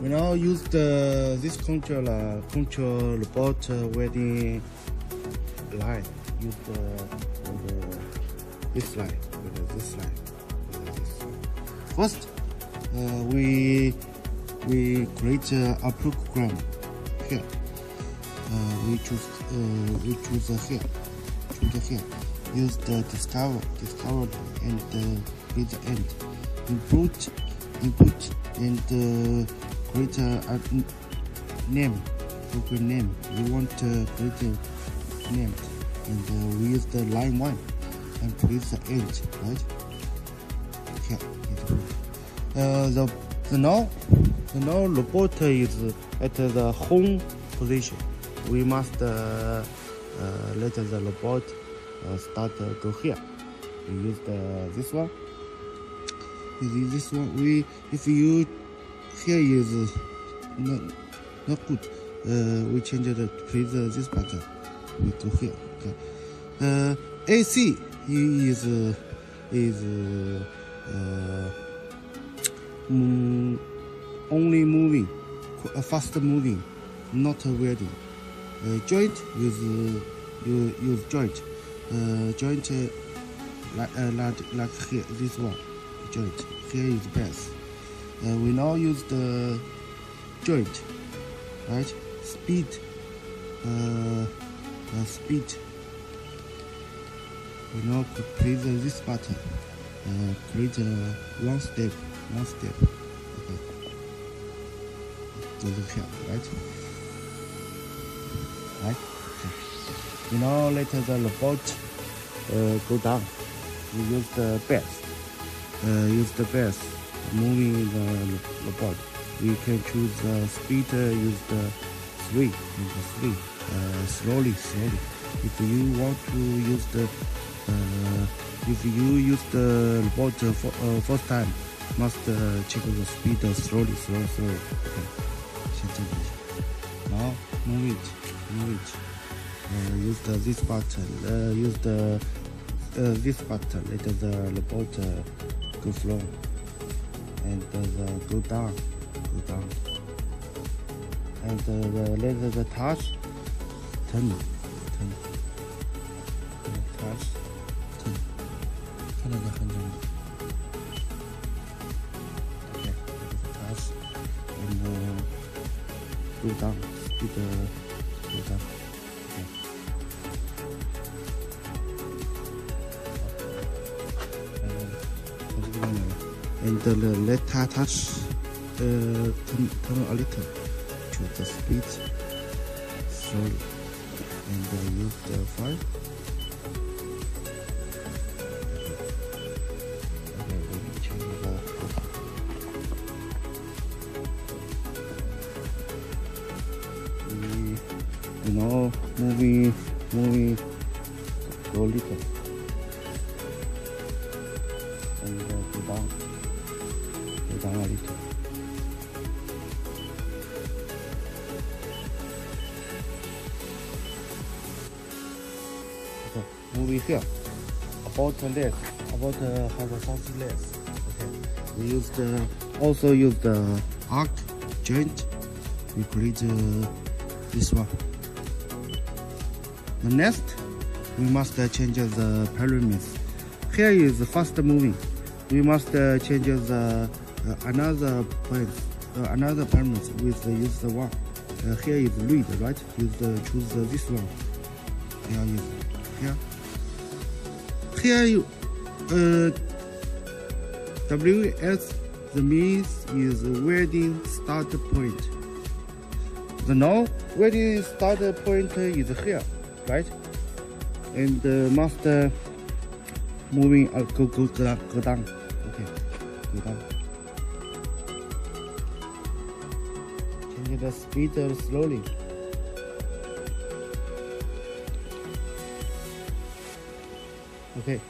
we now use the this controller control robot uh, welding line. Use the, the this line with this this. First, uh, we we create uh, a program here. Uh, we choose uh, we choose here. Choose here. Use the discover discover and uh, with the end. Input input and uh, create a, a name program name. We want to create a name and uh, we use the line one and press the end right. Okay. Uh, the the now the now robot is at the home position. We must uh, uh, let the robot uh, start uh, go here. We use the this one. This one. We if you here is not not good. Uh, we change the press this button. We go here. Okay. Uh, AC is uh, is uh, mm, only moving, uh, fast moving, not welding. Uh, joint use uh, you use joint. Uh, joint uh, like, uh, like like here this one joint. Here is best. Uh, we now use the joint, right? Speed. Uh, uh, speed. We now press this button. Uh, create one step, one step. Okay. Here, right? Right. Okay. We now let the robot uh, go down. We use the best. Uh, use the best moving the, the pot. We can choose the speed, use the three, use the three, uh, slowly, slowly. If you want to use the, uh, if you use the robot for, uh, first time, must check the speed slowly, slowly, slowly. Okay. Now move it, move it. Uh, use the, this button, uh, use the uh, this button, let the robot uh, go flow and go down, go down. And the, let the touch turn, turn. touch turn. turn the handle. Okay, touch and go down, speed uh, and uh, let touch uh, turn, a little to the speed slowly and uh, use the five moving here. About the less about uh, something less. Okay. We use the also use the arc joint we create uh, this one. The next we must uh, change the parameters. Here is the fast moving we must uh, change the uh, another point uh, another parameter with the use the one. Uh, here is read right? Use choose this one. Here is here here uh ws the means is welding start point. The now welding start point is here right? And uh, must uh, moving uh, go go go down go down. Okay go down. Change the speed slowly okay.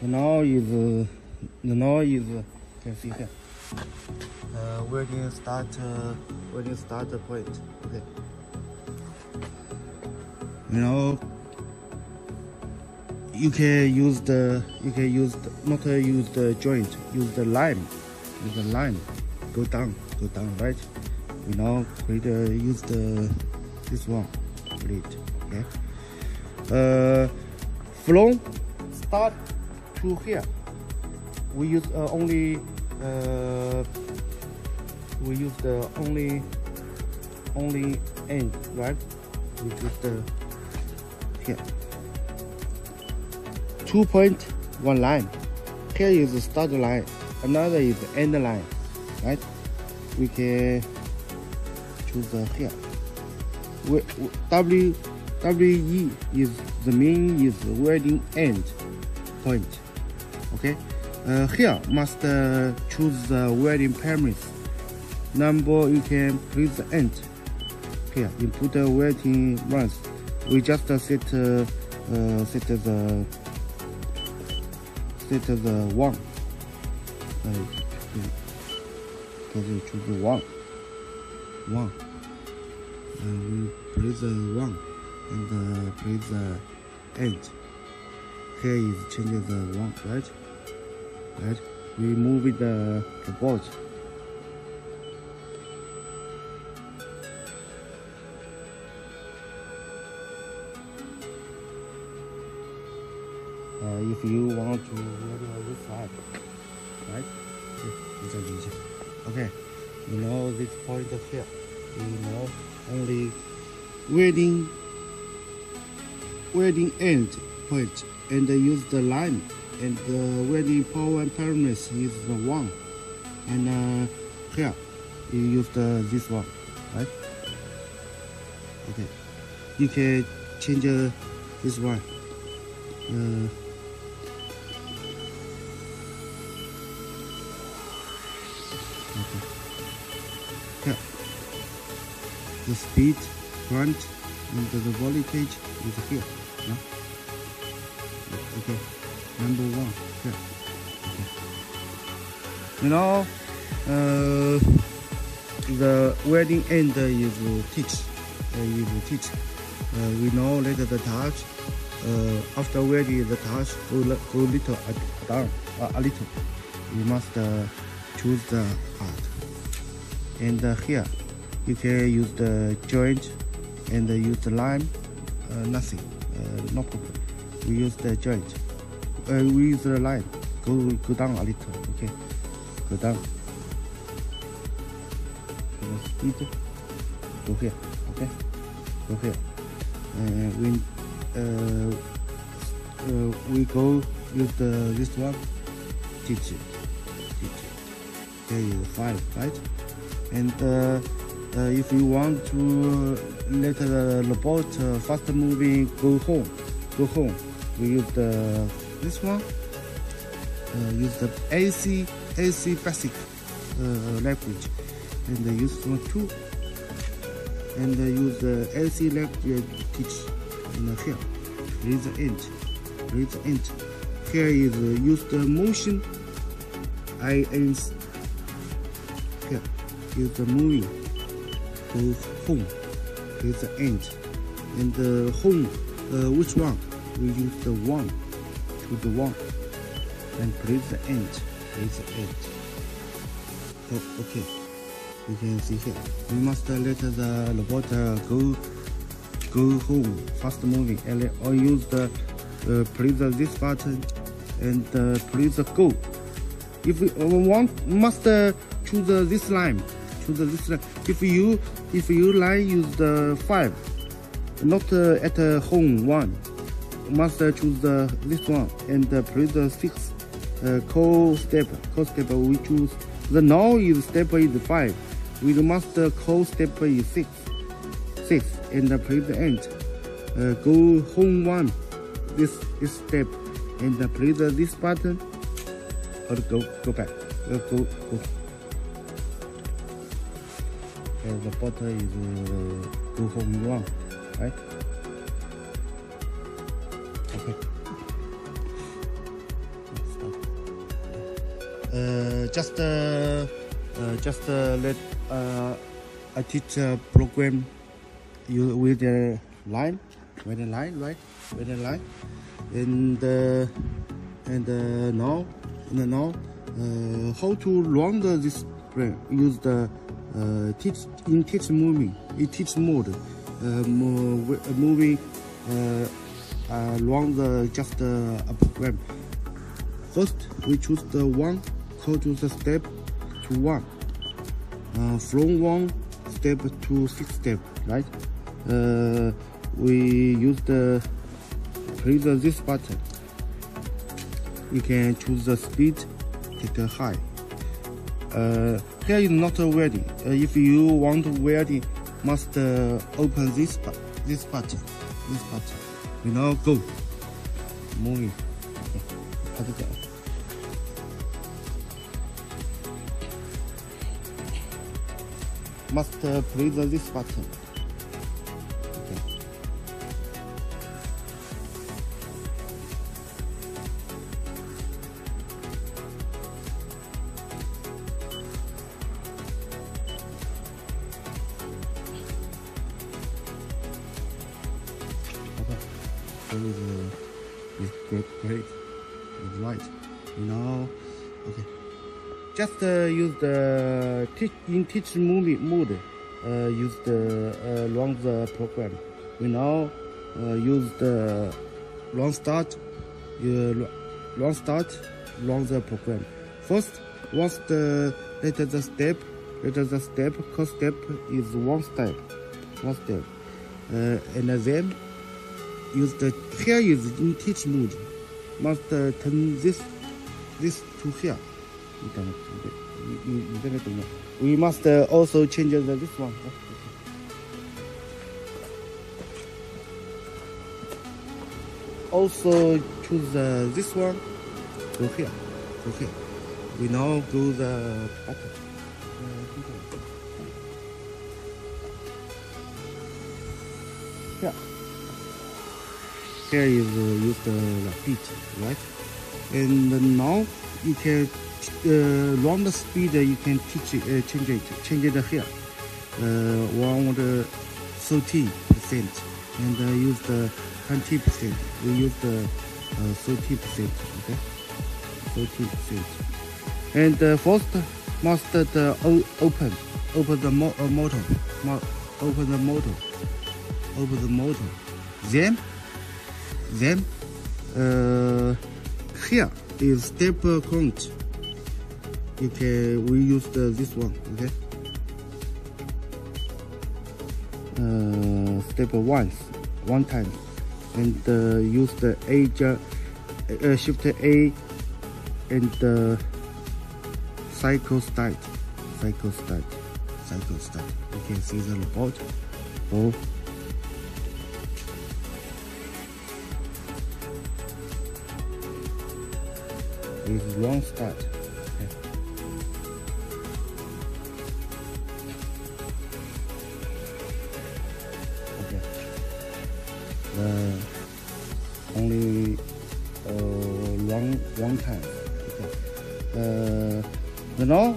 The now is uh, the now is uh, can see here. Uh, welding start uh, welding start the point. Okay. You know you can use the you can use the, not uh, use the joint use the line. Use the line. Go down go down right? We now create uh, use the this one. Create okay? Uh from start to here. We use uh, only uh, we use the only only end right? We use the here. Two point one line. Here is the start line. Another is the end line right? We can choose the here. We, w we is the main is the welding end point okay? Uh, here must uh, choose the welding parameters number you can end. Here input the welding runs we just uh, set uh, uh, set the set the one. Uh, you choose one. One. And we place the one and uh, place the end here is changing the one right? Right? We move the, the board uh, if you want to ready this side right okay. You know this point here. You know only welding, welding end point and use the line and welding power and parameters is the one and uh, here you use the this one right? Okay. You can change uh, this one uh, okay. The speed front and the voltage is here no? Okay number one here. Okay. You know, uh, the welding end is teach. Uh, is teach. Uh, we know later the touch. Uh, after welding, the touch go go little down uh, a little. You must uh, choose the part. And uh, here you can use the joint and use the line. Uh, nothing. No problem. We use the joint uh, we use the line. Go go down a little. Okay, go down. Speed. Go here. Okay, go here. And uh, we uh, uh, we go use the this one. Teach it. Teach it. There is five, right? And uh, uh, if you want to let the robot uh, fast moving go home, go home, we use the this one uh, use the AC AC basic uh, language. And uh, use one too and uh, use the AC language teach in here read the end read the end here is uh, use the motion ins here use the moving to home read the end and the home uh, which one we use the one to the one and press the end place the end. Oh, okay. You can see here. We must let the robot go go home. Fast moving. And or use the uh, press this button and uh, press go. If we want must uh, choose this line choose this line. If you if you line use the five not uh, at uh, home one must choose the, this one and press the six uh, call step. Call step we choose the now is step is five. We must call step is six. Six and press the end. Uh, go home one. This this step and press this button or go go back. Uh, go go. And the button is uh, go home one, right? Just uh, uh, just let a program you with the line with the line right? With the line. And and now now how to run this program use the uh, teach in teach moving in teach mode. Uh, moving uh, along the just uh, a program. First we choose the one the step to one uh, from one step to six step right uh, we use the press this button you can choose the speed take a high uh, here is not ready. Uh, if you want ready, must uh, open this this button, this button. You know, go. Moving. Must uh, press this button. is uh, is great, great. It's right. Know, okay. Just uh, use the teach in teach movie mode. Uh, use the uh, run the program. We now uh, use the run start. You run start, run the program. First, once the let the step, let the step, cause step is one step, one step, uh, and then use the here is in teach mode. Must uh, turn this this to here. We must uh, also change the, this one. Also choose uh, this one. Go here. Go here. We now go the button. Here here is uh, use the beat, right? And now you can uh, run speed. You can teach uh, change it, change it here. Uh, around thirty percent, and uh, use the twenty percent. We use the uh, thirty percent. Okay, thirty percent. And uh, first, must the open, open the mo uh, motor, mo open the motor, open the motor. Then then here is step count. Can we use the, this one, okay? Uh, step once, one time, and uh, use the A uh, shift A and uh, cycle start, cycle start, cycle start. You can see the robot. Oh. is long start. Uh, only uh, long one time. Okay. Uh, now, uh,